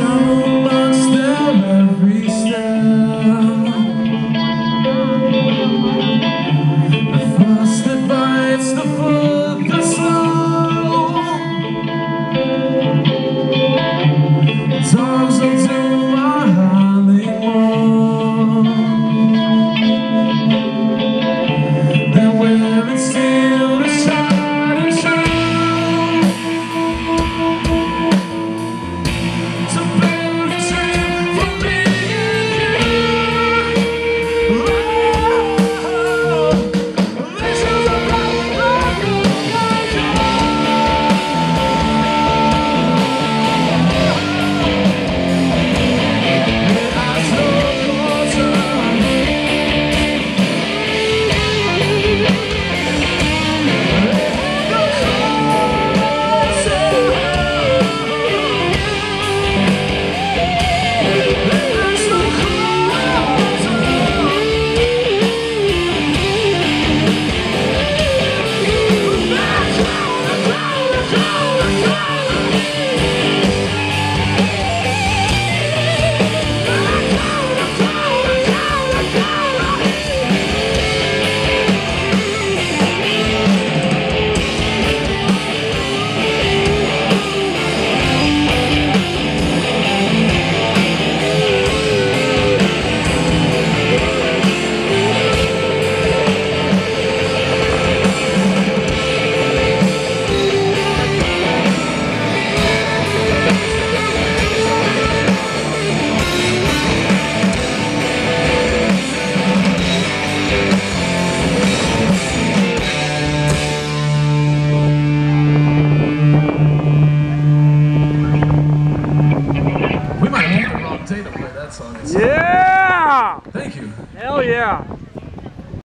So